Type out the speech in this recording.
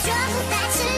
struggle that you